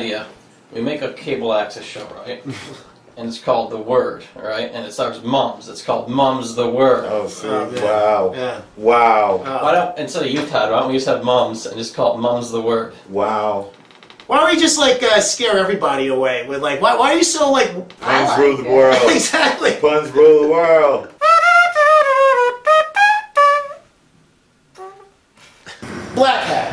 idea. We make a cable access show, right? and it's called The Word, right? And it stars mums. It's called Mums the Word. Oh, see, Oh, yeah. wow, Yeah. wow, Uh, Why don't instead of you, Todd, why don't we just have mums and just call it Mums the Word? wow. why don't we just like uh, scare everybody away with like why, why are you so like Puns like rule the it. world. exactly Puns rule the world. Blkhat?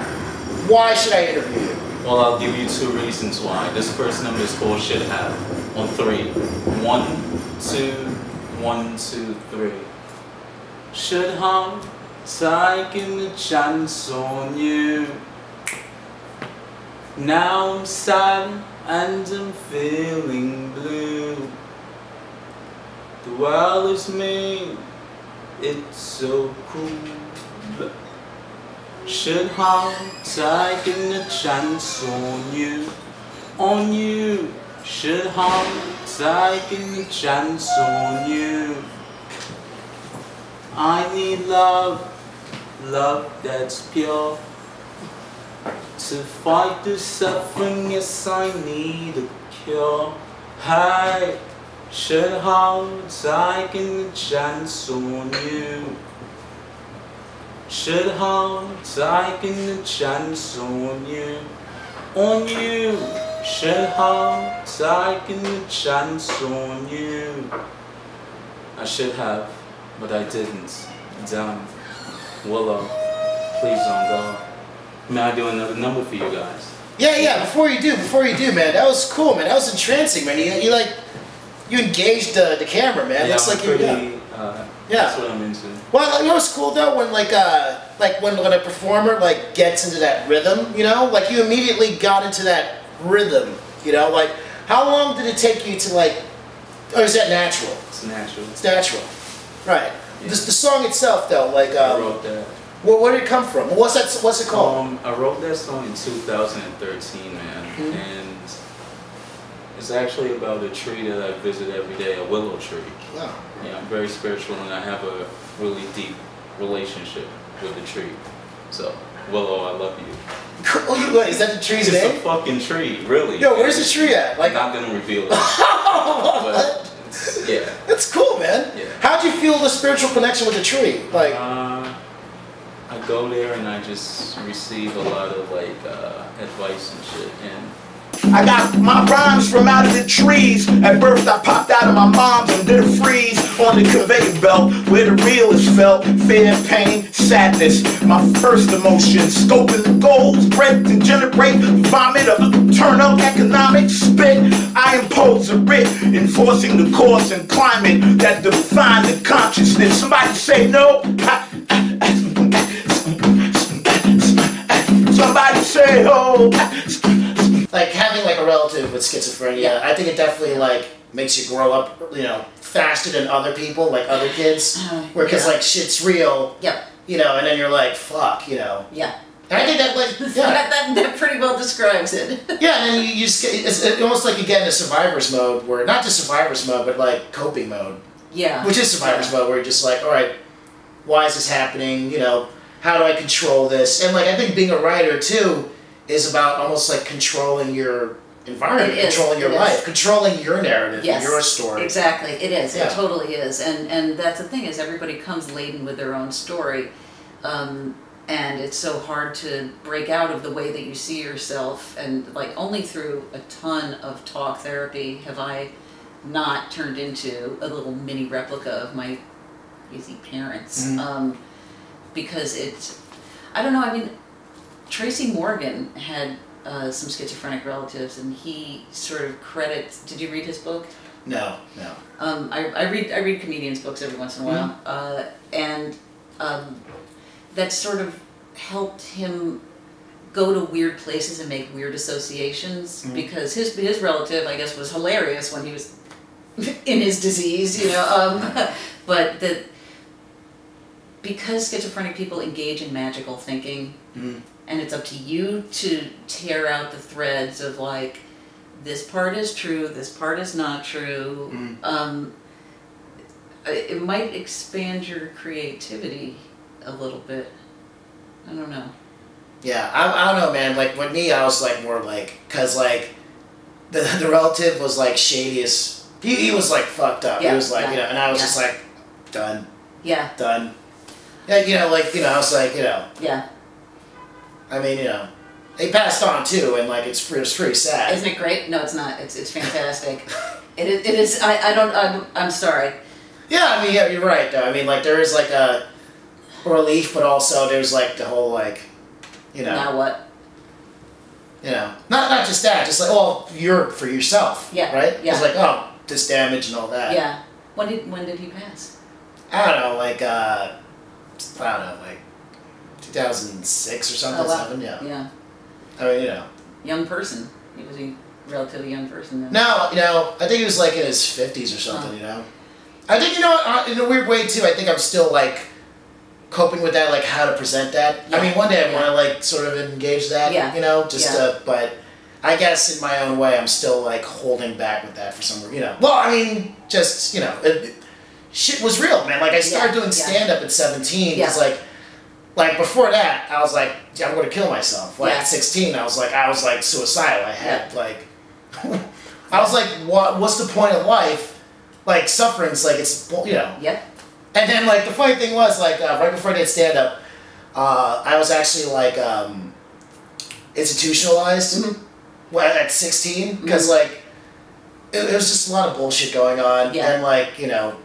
Why should I interview you? Well, I'll give you two reasons why. This first number is Should Have. On three. One, two, one, two, three. Should have taken a chance on you. Now I'm sad and I'm feeling blue. The world is mean, it's so cruel. Should have taken a chance on you, on you. Should have taken a chance on you. I need love, love that's pure. To fight the suffering, yes, I need a cure. Hey, should have taken a chance on you. Should have taken a chance on you, on you. Should have taken a chance on you. I should have, but I didn't. Damn. Willow, please don't go. May I do another number for you guys? Yeah, yeah. Before you do, before you do, man, that was cool, man. That was entrancing, man. You, you like, you engaged the, the camera, man. Looks I'm like you're. Yeah. Uh, Yeah. That's what I'm into. Well, you know what's cool though when like uh like when when a performer like gets into that rhythm, you know, like you immediately got into that rhythm, you know, like how long did it take you to like, or is that natural? It's natural. It's natural, right? Yeah. The, the song itself though, like I um, wrote that. where, where did it come from? What's that? What's it called? Um, I wrote that song in 2013, man, Mhm. and it's actually about a tree that I visit every day, a willow tree. Wow. Yeah, I'm very spiritual, and I have a really deep relationship with the tree. So, Willow, I love you. Oh, wait, is that the tree's It's a fucking tree, really. Yo, where's the tree at? Like, I'm not gonna reveal it, but yeah. that's cool, man. Yeah. How'd you feel the spiritual connection with the tree? Like, Uh, I go there and I just receive a lot of like uh, advice and shit, and I got my rhymes from out of the trees. At birth, I popped out of my mom's and did a freeze on the conveyor belt where the real is felt. Fear, pain, sadness. My first emotion. Scoping the goals, break to generate vomit of turn up economic spit. I impose a writ, enforcing the course and climate that define the consciousness. Somebody say no. Somebody say oh. Like having like a relative with schizophrenia, Yeah. I think it definitely like makes you grow up, you know, faster than other people, like other kids. Uh, Where because yeah. like shit's real, Yep. you know, and then you're like, fuck, you know. Yeah. And I think that like yeah, that, that, that pretty well describes it. yeah, and then you, you just get it's almost like you get into survivor's mode, where not just survivor's mode, but like coping mode, yeah. which is survivor's mode, where you're just like, all right, why is this happening? You know, how do I control this? And like I think being a writer too is about almost like controlling your environment, It is, controlling your it is. life, controlling your narrative, Yes, your story. Exactly, it is. Yeah. It totally is, and and that's the thing is everybody comes laden with their own story, um, and it's so hard to break out of the way that you see yourself. And like only through a ton of talk therapy have I not turned into a little mini replica of my easy parents, Mhm. um, because it's I don't know. I mean, Tracy Morgan had. Uh, some schizophrenic relatives, and he sort of credits. Did you read his book? No, no. Um, I, I read I read comedians' books every once in a while, uh, and um, that sort of helped him go to weird places and make weird associations because his his relative I guess was hilarious when he was in his disease, you know. Um, but that because schizophrenic people engage in magical thinking, Mhm. And it's up to you to tear out the threads of like this part is true, this part is not true. Mhm. Um, it might expand your creativity a little bit. I don't know. Yeah, I, I don't know, man. Like with me, I was like more like, cause like the the relative was like shadiest. He, he was like fucked up. Yeah, he was like, yeah, you know, and I was yeah. just like, done, Yeah, done. Yeah, you know, like you know, I was like, you know, yeah. I mean, you know, they passed on too, and like it's pretty, it's pretty sad. Isn't it great? No, it's not. It's it's fantastic. it, is- it is. I, I don't. I'm, I'm sorry. Yeah, I mean, yeah, you're right. Though. I mean, like there is like a relief, but also there's like the whole like, you know, Now what? you know, not not just that, just like well, you're for yourself, Yeah, right? yeah. It's like oh, this damage and all that. Yeah. When did when did he pass? I don't know, like uh, I don't know, like 2006 or something, Oh, wow. seven. Yeah. Yeah. I mean, you know, Young person. He was a relatively young person then. no, you know, I think he was like in his 50s or something. Oh. You know, I think you know, in a weird way too. I think I'm still like coping with that, like how to present that. Yeah. I mean, one day I want to like sort of engage that. Yeah. You know, just Yeah. uh, but. I guess in my own way, I'm still like holding back with that for some reason. You know, well, I mean, just you know, it, shit was real, man. Like I started doing stand up at 17 because Yeah. like, like before that, I was like, I'm gonna kill myself. Like Yeah. at 16, I was like, I was like suicidal. I had like, I was like, what? What's the point of life? Like suffering's like it's you know. Yep. And then like the funny thing was like uh, right before I did stand up, uh, I was actually like um, institutionalized Mm-hmm. well, at 16 because like it, it was just a lot of bullshit going on Yeah. and like you know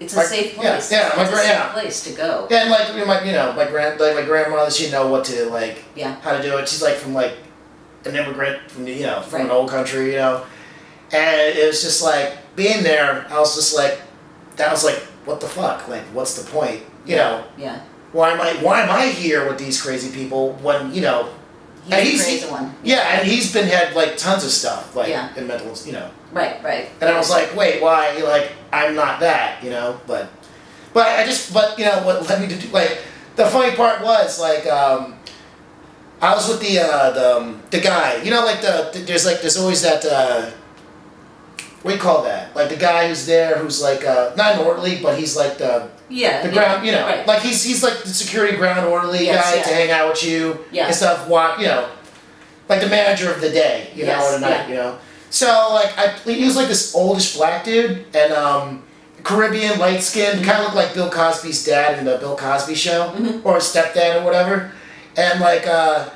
It's a Like, safe place. yeah, yeah my safe yeah. place to go. Yeah, and like my you know my grand like my grandmother, she know what to like Yeah. how to do it. She's like from like an immigrant from the, you know from an old country, you know, and it was just like being there. I was just like, that was like, what the fuck? Like, what's the point? You know, Yeah. why am I why am I here with these crazy people when you know? And the he's- crazy one. Yeah, and he's been had like tons of stuff like Yeah. in mental, you know. Right. Right. And I was like, wait, why? Like, I'm not that, you know. But, but I just, but you know, what led me to do like the funny part was like, um, I was with the uh, the um, the guy, you know, like the, the- there's like there's always that uh, what do you call that? Like the guy who's there, who's like uh, not an orderly, but he's like the Yeah. the yeah, ground, you know, Right. like he's he's like the security ground orderly Yes, guy yeah. to hang out with you Yeah. and stuff. Walk, you know, like the manager of the day, you know, Yes, or the night, yeah. you know. So like I, he was like this oldish black dude and um, Caribbean, light skinned, kind of looked like Bill Cosby's dad in the Bill Cosby Show Mhm. or his stepdad or whatever, and like. uh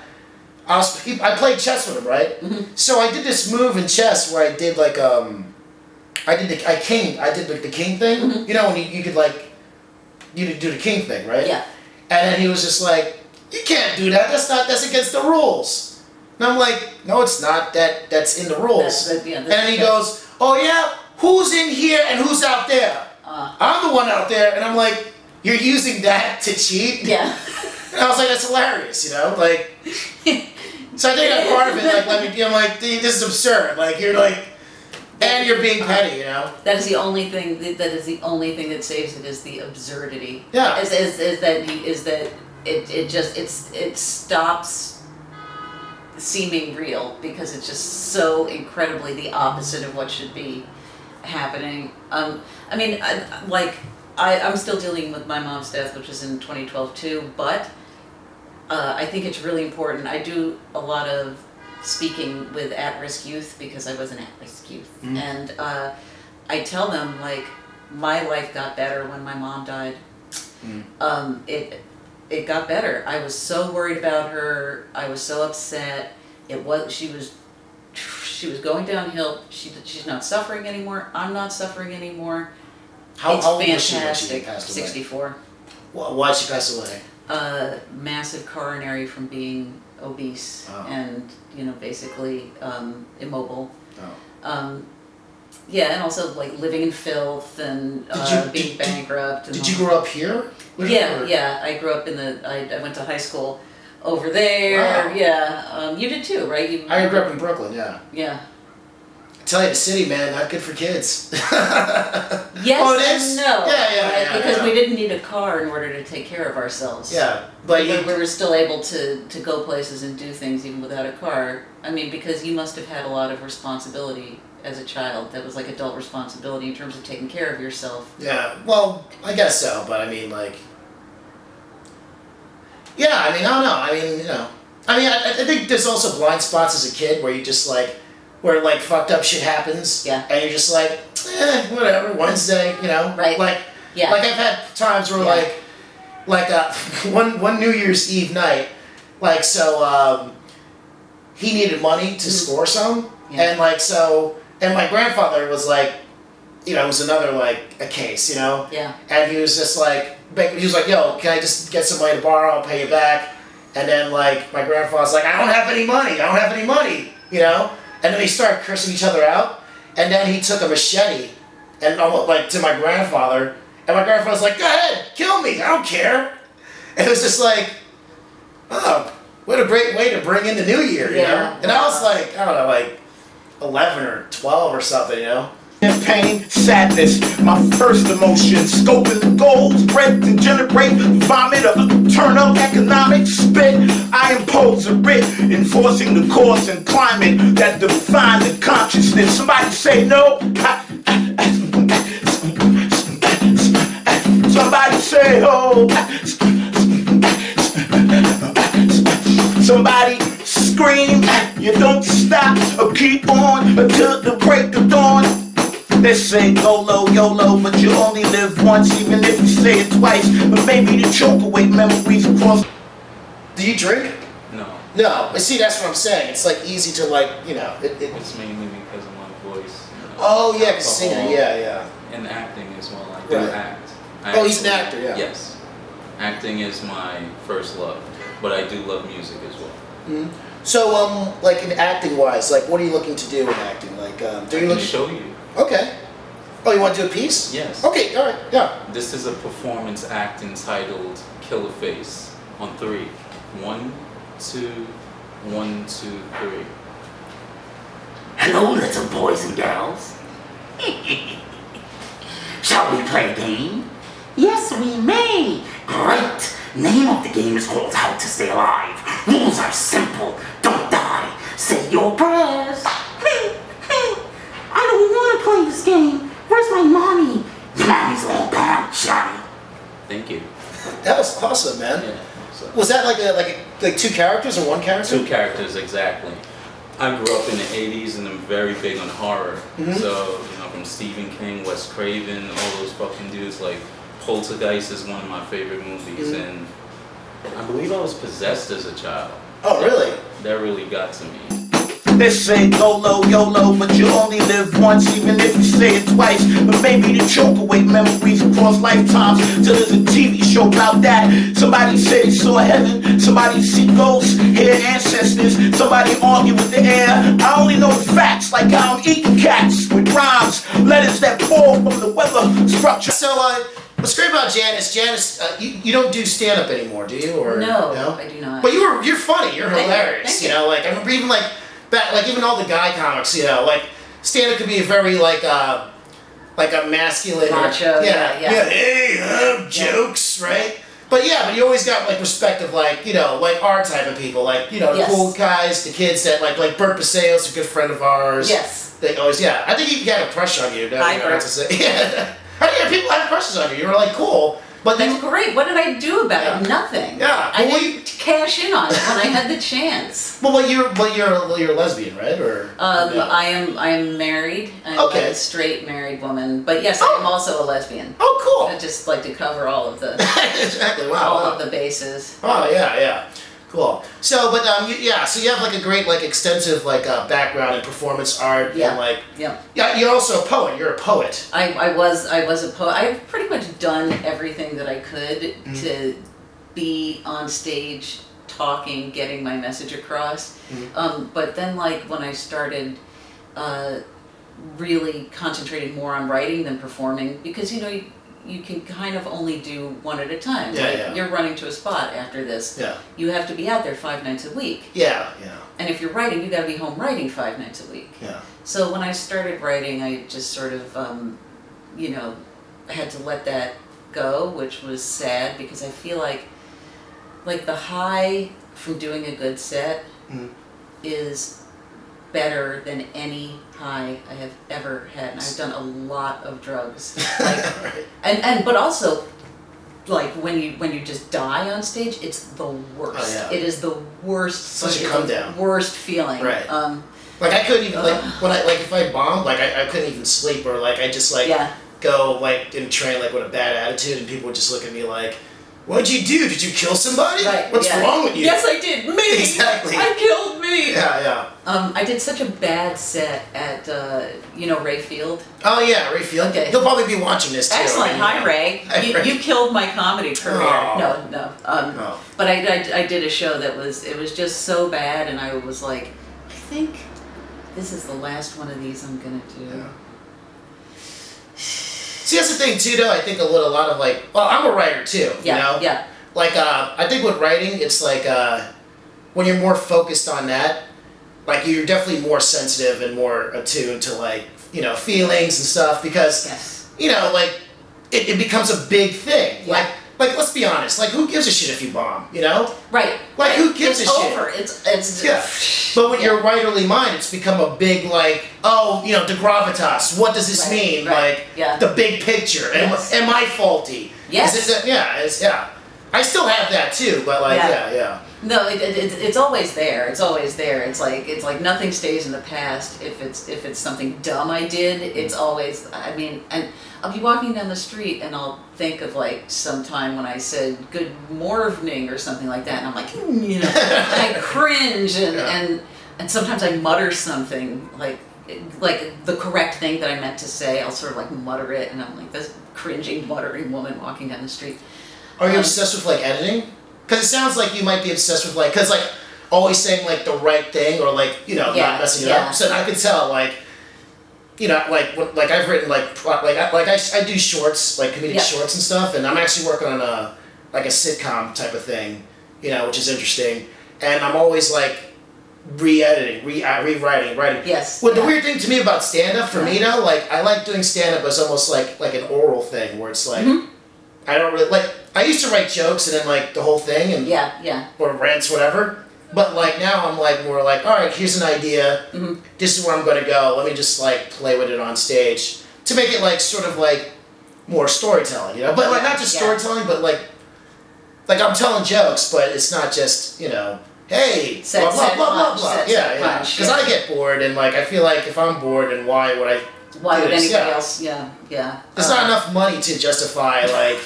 I was he, I played chess with him, right? Mhm. So I did this move in chess where I did like um, I did the I king I did like the king thing. Mhm. You know when you, you could like you could do the king thing, right? Yeah. And then he was just like, "You can't do that. That's not. That's against the rules." And I'm like, "No, it's not. That that's in the rules." That's yeah, and then he goes, "Oh yeah, who's in here and who's out there?" Uh, I'm the one out there, and I'm like, "You're using that to cheat?" yeah. And I was like, "That's hilarious," you know, like. So I think that part of it, like, let me. Be I'm like, "Dude, this is absurd. Like, you're like, and you're being petty, you know. That is the only thing. That, that is the only thing that saves it. Is the absurdity. Yeah. Is, is, is that he is that it, it just it's it stops seeming real because it's just so incredibly the opposite of what should be happening. Um, I mean, I, like I, I'm still dealing with my mom's death, which was in 2012 too, but uh, I think it's really important. I do a lot of speaking with at-risk youth because I was an at-risk youth, Mhm. and uh, I tell them like my life got better when my mom died. Mm. Um, it it got better. I was so worried about her. I was so upset. It was she was she was going downhill. She she's not suffering anymore. I'm not suffering anymore. How, it's how old was she when she fantastic. passed away? 64. Why why'd she pass away? Uh, massive coronary from being obese Oh. and you know basically um, immobile. Oh. Um, yeah, and also like living in filth and uh, you- being did- did- bankrupt. And Did you grow up here? her, Yeah, yeah. I grew up in the. I, I went to high school over there. Wow. Yeah, um, you did too, right? You, I grew up in Brooklyn. Yeah. Yeah. I tell you, the city, man, not good for kids. Oh, yes Oh, it is? no. Yeah, yeah, right? yeah, Because yeah. we didn't need a car in order to take care of ourselves. yeah, but you, we were still able to, to go places and do things even without a car. I mean, because you must have had a lot of responsibility as a child. That was like adult responsibility in terms of taking care of yourself. yeah. Well, I guess so, but I mean, like, yeah. I mean, I don't know. I mean, you know, I mean, I, I think there's also blind spots as a kid where you just like, where like fucked up shit happens. Yeah. And you're just like, eh, whatever. Wednesday, you know. Right. Like, Yeah. like I've had times where Yeah. like, like uh, one one New Year's Eve night, like so, um, he needed money to score some. Yeah. and like so, and my grandfather was like, you know, it was another like a case, you know. Yeah. And he was just like, he was like, "Yo, can I just get some money to borrow? I'll pay you back." And then like my grandfather's like, "I don't have any money. I don't have any money," you know. And then they started cursing each other out. And then he took a machete and almost like to my grandfather, and my grandfather was like, "Go ahead, kill me. I don't care." And it was just like, oh, what a great way to bring in the new year, you Yeah. know. And I was like, I don't know, like eleven or twelve or something, you know. Pain, sadness, my first emotion. Scoping the goals, breath and generate, vomit, or turn up economic spit. I impose a writ, enforcing the course and climate that define the consciousness. Somebody say no. Somebody say oh. Somebody scream, you don't stop or keep on until the break of dawn. They say go low, YOLO, but you only live once, even if you say it twice. But maybe to choke away memories across. Do you drink? No, No. But see, that's what I'm saying. It's like easy to like, you know. It, it, it's mainly because of my voice. you know. oh yeah, 'cause singer. Alcohol Yeah, yeah. And acting as well. I do Right. act. I Oh, he's an actor, yeah. Yes. Acting is my first love, but I do love music as well. So, um, like in acting wise, like what are you looking to do in acting? Like, um, do I you can look? show you. Okay. Oh, you want to do a piece? Yes. Okay. All right. Yeah. This is a performance act entitled Killer Face on three. One, two, one, two, three. Hello, little boys and girls. Shall we play a game? Yes, we may. Great. Name of the game is called How to Stay Alive. Rules are simple. Don't die. Say your prayers. I don't want to play this game. Where's my mommy? Your mommy's all gone, Johnny. Thank you. That was awesome, man. Yeah. So. Was that like a like a, like two characters or one character? Two characters exactly. I grew up in the 80s and I'm very big on horror. Mm-hmm. So, you know, from Stephen King, Wes Craven, all those fucking dudes, like Poltergeist is one of my favorite movies. Mhm. And I believe I was possessed as a child. Oh, really? That really got to me. They say go low, YOLO, but you only live once, even if you say it twice. But maybe to choke away memories across lifetimes. Till there's a TV show about that. Somebody say they saw heaven, somebody see ghosts, hear ancestors, somebody argue with the air. I only know the facts, like I'm eating cats with rhymes, letters that fall from the weather structure. So, uh, what's great about Janice? Janice, uh, you, you don't do stand up anymore, do you? Or No, I do not. But you were you're funny. You're Thank you, hilarious. thank You you. know, like I remember even like back like even all the guy comics. You know, like stand up could be a very like uh like a masculine or- Macho, yeah, yeah, yeah. Hey, uh, jokes, right? But yeah, but you always got like respect of like you know like our type of people, like you know the Yes. cool guys, the kids that like like Bert Paseo's a good friend of ours. Yes. They always yeah. I think he got a crush on you. Now Hi, you know to say. Yeah. I mean, people had crushes on you. You were like cool, but That's then great. What did I do about Yeah. it? Nothing. Yeah, I but didn't cash in on it when I had the chance. well, well, you're well, you're well, you're a lesbian, right? Or Um, no? I am I am married. I'm Okay. a straight married woman, but yes, I am also a lesbian. Oh, cool. I just like to cover all of the exactly. Wow. all wow. of the bases. Oh yeah, yeah. Cool. So, but um, you, yeah. So you have like a great like extensive like uh, background in performance art Yeah. and like Yep. yeah. You're also a poet. You're a poet. I, I was I was a poet. I've pretty much done everything that I could Mm-hmm. to be on stage talking, getting my message across. Mhm. Um, but then like when I started uh, really concentrating more on writing than performing, because you know you, you can kind of only do one at a time. Yeah, like yeah. you're running to a spot after this. Yeah. You have to be out there five nights a week. Yeah. Yeah. And if you're writing, you gotta be home writing five nights a week. Yeah. So when I started writing, I just sort of, um, you know, had to let that go, which was sad because I feel like, like the high from doing a good set Mhm. is better than any high I have ever had. And I've done a lot of drugs, like, right. and and but also like when you when you just die on stage, it's the worst. Oh, yeah. It is the worst. Such a come down. Worst feeling. Right. Um, Like I couldn't even like when I like if I bombed like I, I couldn't even sleep or like I just like yeah. go like in train like with a bad attitude and people would just look at me like, "What'd you do? Did you kill somebody? Right. What's yeah. wrong with you?" Yes, I did. Me. Exactly. I killed me. Yeah, yeah. Um, I did such a bad set at uh, you know Ray Field. Oh yeah, Ray Field. Okay. He'll probably be watching this too. Excellent. I Hi. Ray. Hi, You, Ray. you killed my comedy career. Aw. No, no. Um, Oh. But I, I, I did a show that was it was just so bad, and I was like, I think this is the last one of these I'm gonna do. Yeah. See, that's the thing too, though. I think a little, a lot of like, well, I'm a writer too. Yeah, You know, yeah, like uh, I think with writing, it's like uh, when you're more focused on that, like you're definitely more sensitive and more attuned to like you know feelings and stuff because yes. you know like it, it becomes a big thing. Yeah. Like like let's be honest, like who gives a shit if you bomb? You know. Right. Like, right. who gives it's a shit? over. It's it's Yeah. But when you're writerly mind, it's become a big like, oh, you know, the gravitas. What does this Right, mean? right, Like yeah. the big picture. Am, Yes. am I faulty? Yes. Is it, yeah. It's, yeah. I still have that too, but like, Yeah. yeah, yeah. No, it, it, it, it's always there. It's always there. It's like it's like nothing stays in the past. If it's if it's something dumb I did, it's always. I mean, and I'll be walking down the street and I'll think of like some time when I said "good morning" or something like that, and I'm like, "Hmm," you know, I cringe and Yeah. and and sometimes I mutter something like like the correct thing that I meant to say. I'll sort of like mutter it, and I'm like this cringing muttering woman walking down the street. Are you Um, obsessed with like editing? Because it sounds like you might be obsessed with like, because like always saying like the right thing or like you know Yeah, not messing it yeah. up. So I could tell like. You know, like what, like I've written like pro- like I, like I, I do shorts like comedic Yeah. shorts and stuff, and I'm actually working on a like a sitcom type of thing, you know, which is interesting. And I'm always like re-editing, re uh, rewriting, writing. Yes. Well, the weird thing to me about stand up for me though, like I like doing stand up as almost like like an oral thing where it's like Mhm. I don't really like I used to write jokes and then like the whole thing and Yeah, yeah. or rants whatever. But like now I'm like more like all right, here's an idea. Mhm. This is where I'm gonna go. Let me just like play with it on stage to make it like sort of like more storytelling, you know. But like not just Yeah. storytelling, but like like I'm telling jokes, but it's not just you know. Hey, Set- blah blah set blah blah punch, blah. set- yeah, yeah. Because yeah. I get bored, and like I feel like if I'm bored, and why would I? Why would anybody yeah. else? Yeah, yeah. There's Uh, not enough money to justify like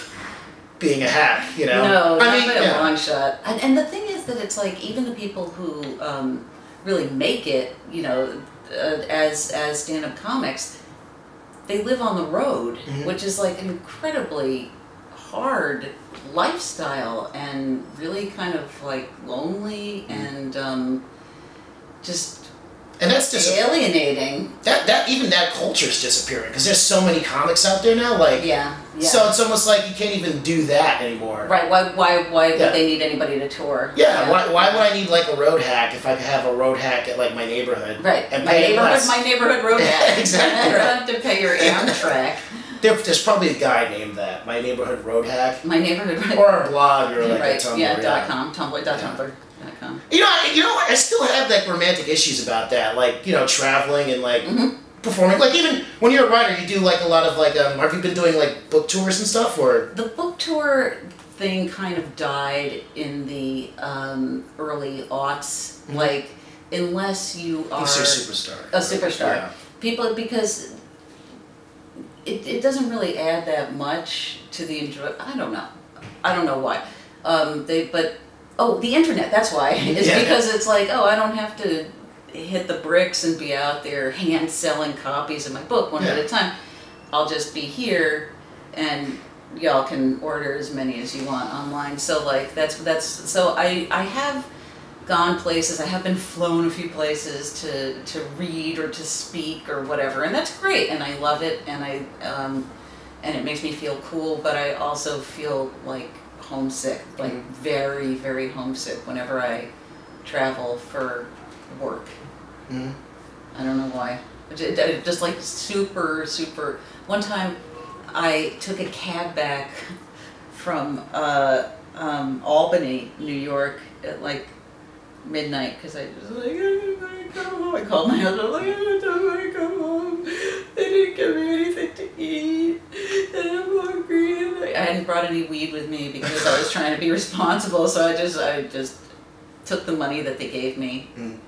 being a hack, you know. No, I mean, by a yeah. long shot. And, and the thing is that it's like even the people who um, really make it, you know, uh, as as stand-up comics, they live on the road, Mhm. which is like an incredibly hard lifestyle and really kind of like lonely Mm-hmm. and um, just and that's just alienating. that that even that culture is disappearing because there's so many comics out there now. Like, Yeah, yeah. so it's almost like you can't even do that anymore. right? Why? Why? Why would they need anybody to tour? Yeah, Why, why would I need like a road hack if I could have a road hack at like my neighborhood? Right. And my neighborhood, less. my neighborhood road hack. Exactly, You right. have to pay your Amtrak. There, there's probably a guy named that. My neighborhood road hack, My neighborhood road or a blog, or like right. a Tumblr. yeah, dot com, Tumblr, dot Tumblr, dot com. You know, I, you know. I still have like romantic issues about that. Like, you know, traveling and like Mhm. Performing. Like, even when you're a writer, you do like a lot of like. Um, have you been doing like book tours and stuff, or? The book tour thing kind of died in the um, early aughts. Mhm. Like, unless you are a superstar. a superstar. Yeah. people because it, it doesn't really add that much to the enjoy. I don't know. I don't know why. Um, they but oh the internet. That's why. It's Yeah. because it's like oh I don't have to hit the bricks and be out there hand selling copies of my book one at a time. I'll just be here and y'all can order as many as you want online. So like that's that's so I I have gone places. I have been flown a few places to to read or to speak or whatever, and that's great, and I love it, and I um, and it makes me feel cool. But I also feel like homesick, like Mhm. very very homesick whenever I travel for work. Mhm. I don't know why. Just like super super. One time, I took a cab back from uh, um, Albany, New York, at like midnight because I was like, I come home. I called my husband, like, I don't want to come home. They didn't give me anything to eat, and I'm hungry. I hadn't brought brought any weed with me because I was trying to be responsible. So I just I just took the money that they gave me Mm.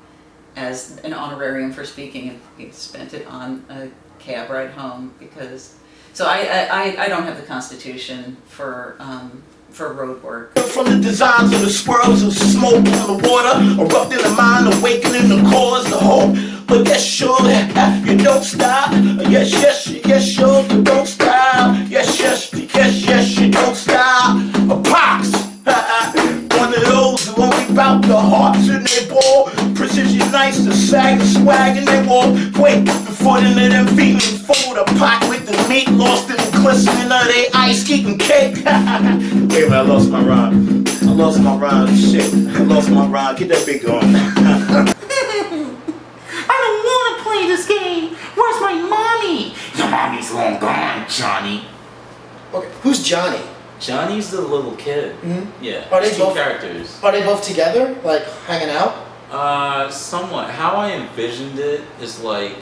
As an honorarium for speaking and spent it on a cab ride home because. So I I, I- I don't have the constitution for um, for road work. From the designs of the swirls of smoke on the water, erupting the mind, awakening the cause, the hope. But yes, sure, you don't stop. Yes, yes, yes, sure, you don't stop. Yes, yes, yes, yes, you don't stop. A pox. One of those who only bout the hearts in their ball. Precision nice, the sag, the swag, and they walk quick. Before the them feet fold a pot with the meat lost in the glistening of they ice eating cake. Wait a minute, I lost my rhyme. I lost my rhyme. Shit, I lost my rhyme. Get that big going. I don't want to play this game. Where's my mommy? Your mommy's long gone, Johnny. Okay, who's Johnny? Johnny's the little kid. Mhm. Yeah. Are they two both- characters. Are they both together, like hanging out? Uh, somewhat. How I envisioned it is like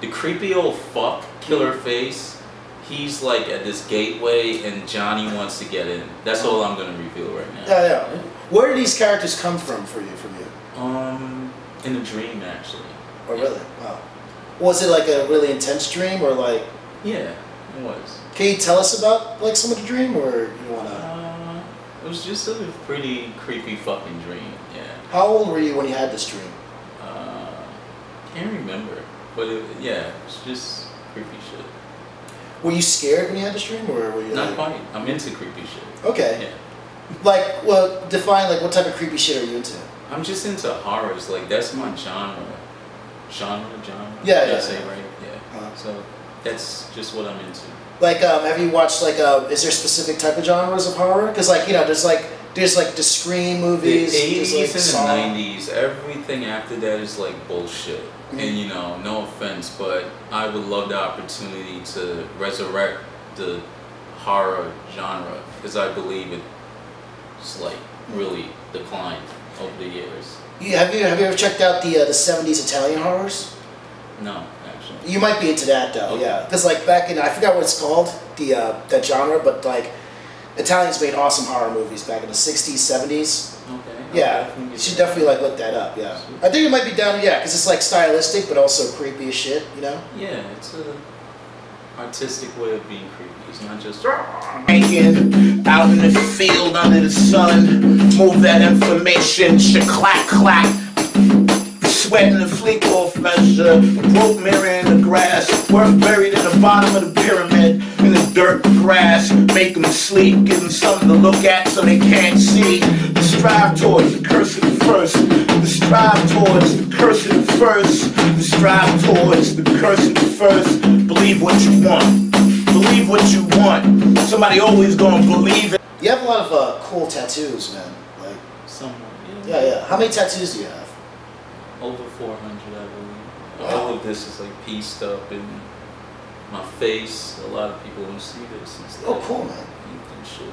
the creepy old fuck killer face. He's like at this gateway, and Johnny wants to get in. That's all I'm gonna reveal right now. Yeah, yeah. Where do these characters come from for you? From you? Um, in a dream actually. Oh, really? Wow. Was it like a really intense dream, or like? Yeah, it was. Can you tell us about like some of the dream, or you wanna? Uh, it was just a pretty creepy fucking dream. How old were you when you had this dream? Uh, can't remember, but it, yeah, it's just creepy shit. Were you scared when you had this dream, or were you? Not like, quite. I'm into creepy shit. Okay. Yeah. Like, well, define like what type of creepy shit are you into? I'm just into horrors. Like that's my genre. Genre, genre. Yeah, I yeah, say yeah. right? Yeah. Uh-huh. So that's just what I'm into. Like, um, have you watched like, uh, is there specific type of genres of horror? Because like, you know, there's like, there's like the Scream movies. The movies. 80s like, and the 90s, everything after that is like bullshit. Mhm. And you know, no offense, but I would love the opportunity to resurrect the horror genre because I believe it's like really declined over the years. You, have you have you ever checked out the uh, the '70s Italian horrors? No, actually. You might be into that though, Okay. yeah. Because like back in, I forgot what it's called, the uh, that genre, but like Italians made awesome horror movies back in the '60s, '70s. Okay. Yeah, okay, you get should that. definitely like look that up. Yeah, I think it might be down. Yeah, because it's like stylistic, but also creepy as shit. You know. Yeah, it's a artistic way of being creepy. It's not just ah, Hanging out in the field under the sun. Move that information, clack clack. Sweating the fleek off measure. Broke mirror in the grass. Worth buried in the bottom of the pyramid. In the dirt, the grass. Make them sleep. Give them something to look at so they can't see. The strive towards the curse of the first. The strive towards the curse of the first. The strive towards the curse of the first. Believe what you want. Believe what you want. Somebody always gonna believe it. You have a lot of uh, cool tattoos, man. Like, somewhat. yeah, yeah. How many tattoos do you have? Over 400, I believe. Wow. All of this is like pieced up in my face. A lot of people don't see this and stuff. Oh, cool, man. And, shit.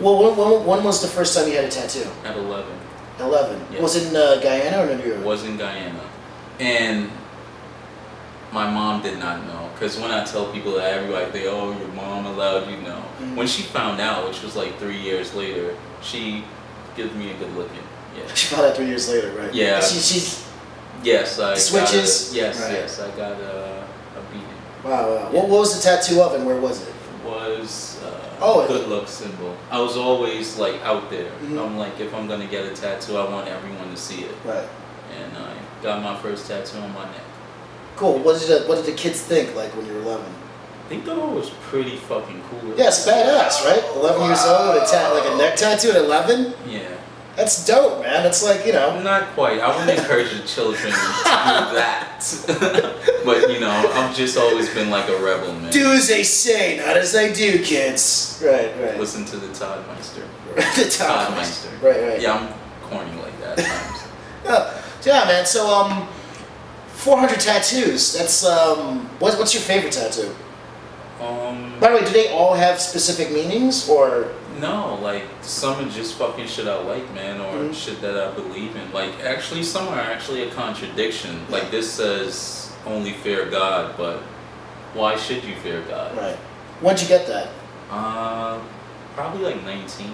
Well, when, when, was the first time you had a tattoo? At 11. Eleven. Yeah. Was it in uh, Guyana or New York? Was in Guyana. And my mom did not know. Because when I tell people that, everybody think, oh, your mom allowed you to know. Mhm. When she found out, which was like three years later, she gives me a good looking. Yeah. She found out three years later, right? Yeah. She, she's Yes, I Switches? got a, yes, Right. yes, I got a, a beating. Wow. wow. What, what was the tattoo of, and where was it? was uh, Oh, it- good luck symbol. I was always like out there. Mhm. I'm like, if I'm gonna get a tattoo, I want everyone to see it. Right. And I got my first tattoo on my neck. Cool. What did the, what did the kids think like when you were eleven? I think that was pretty fucking cool. Yeah, it's badass, right? Eleven years old, with a tat like a neck tattoo at eleven. Yeah. That's dope, man. It's like you know. Not quite. I wouldn't encourage the children to do that. but you know, I've just always been like a rebel, man. Do as they say, not as they do, kids. Right, right. Listen to the Todd Meister. the top. Todd Meister. Right, right. Yeah, I'm corny like that at times. Yeah, yeah, man. So um, four hundred tattoos. That's um, what, what's your favorite tattoo? Um, By the way, do they all have specific meanings or? No, like some are just fucking shit I like, man, or Mhm. shit that I believe in. Like actually, some are actually a contradiction. Like this says only fear God, but why should you fear God? Right. When'd you get that? Uh, Probably like 19.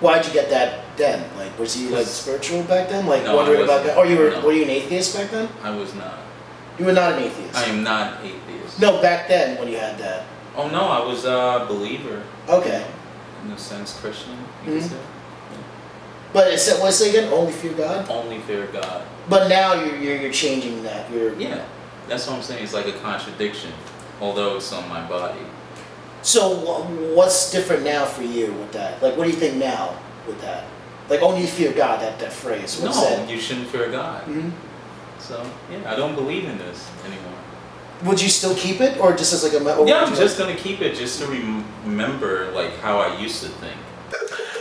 Why'd you get that then? Like, was you like spiritual back then? Like No, I wondering about. God? Or you were No. were you an atheist back then? I was not. You were not an atheist. I am not atheist. No, back then when you had that. Oh no, I was a believer Okay, in a sense, Christian. You could Mhm. say. but it said what's it again? Only fear God. Only fear God. But now you're you're, you're changing that. You're Yeah, that's what I'm saying. It's like a contradiction, although it's on my body. So what's different now for you with that? Like, what do you think now with that? Like, only fear God. That that phrase. What's no, that? you shouldn't fear God. hmm So yeah, I don't believe in this anymore. Would you still keep it, or just as like a? Yeah, I'm just gonna keep it just to rem- remember like how I used to think.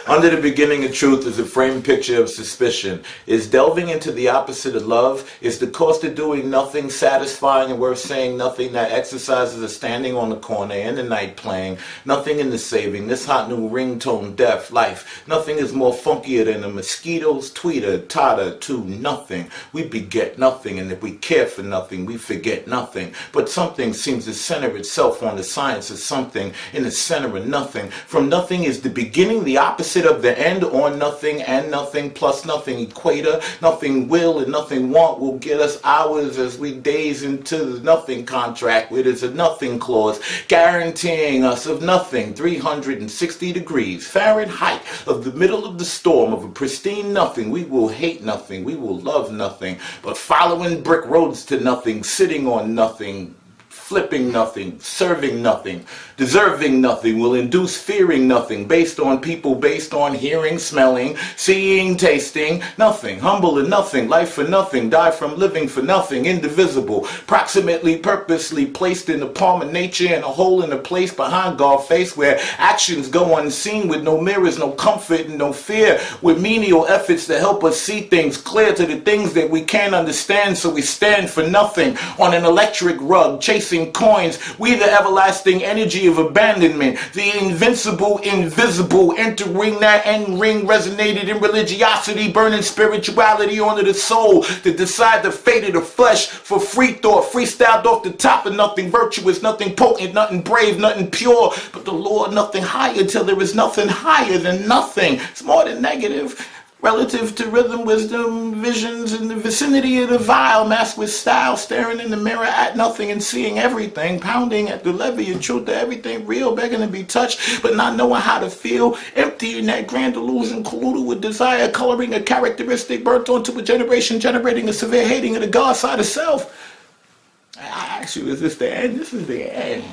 Under the beginning of truth is a framed picture of suspicion. Is delving into the opposite of love? Is the cost of doing nothing satisfying and worth saying nothing that exercises a standing on the corner in the night playing? Nothing in the saving. This hot new ringtone deaf life. Nothing is more funkier than a mosquito's tweeter, totter to nothing. We beget nothing, and if we care for nothing, we forget nothing. But something seems to center itself on the science of something in the center of nothing. From nothing is the beginning, the opposite of the end, or nothing and nothing plus nothing equator. Nothing will and nothing want will get us hours as we daze into the nothing contract, where there's a nothing clause guaranteeing us of nothing. 360 degrees Fahrenheit of the middle of the storm of a pristine nothing. We will hate nothing, we will love nothing, but following brick roads to nothing, sitting on nothing, flipping nothing, serving nothing, deserving nothing, will induce fearing nothing, based on people, based on hearing, smelling, seeing, tasting, nothing, humble in nothing, life for nothing, die from living for nothing, indivisible, proximately, purposely placed in the palm of nature and a hole in a place behind God's face where actions go unseen with no mirrors, no comfort, and no fear, with menial efforts to help us see things clear to the things that we can't understand, so we stand for nothing on an electric rug, chasing coins. We the everlasting energy of abandonment, the invincible, invisible, entering that end ring resonated in religiosity, burning spirituality onto the soul to decide the fate of the flesh for free thought, freestyled off the top of nothing virtuous, nothing potent, nothing brave, nothing pure, but the Lord, nothing higher till there is nothing higher than nothing. It's more than negative. Relative to rhythm, wisdom, visions in the vicinity of the vial, masked with style, staring in the mirror at nothing and seeing everything, pounding at the levee of truth to everything real, begging to be touched, but not knowing how to feel, empty in that grand illusion, colluded with desire, coloring a characteristic burnt onto a generation, generating a severe hating of the God side of self. I ask you, is this the end? This is the end.